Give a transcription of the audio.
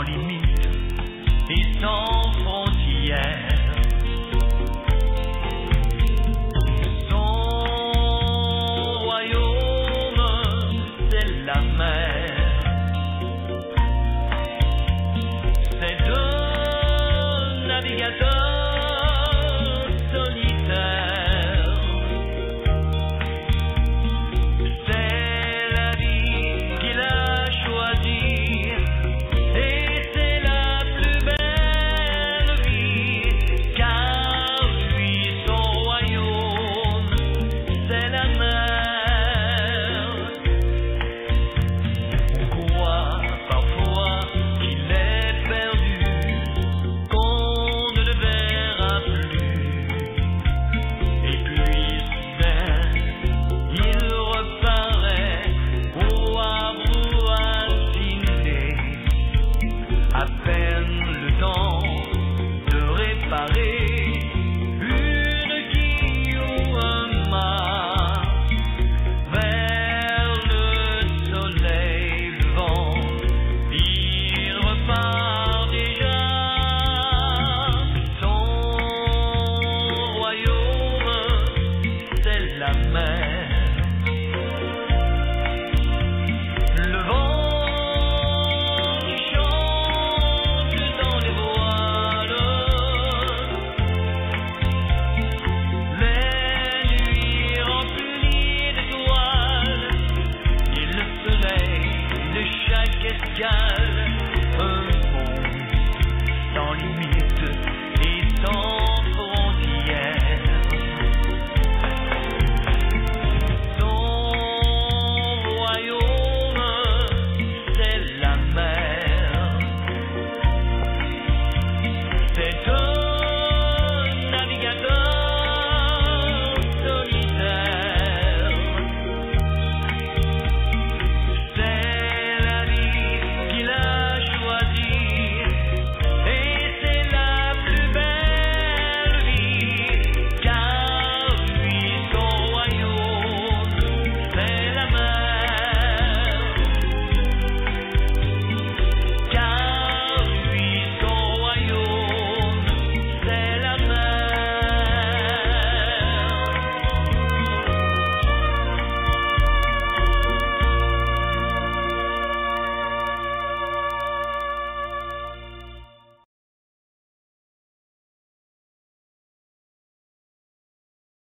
all he needs. All I said. Brillar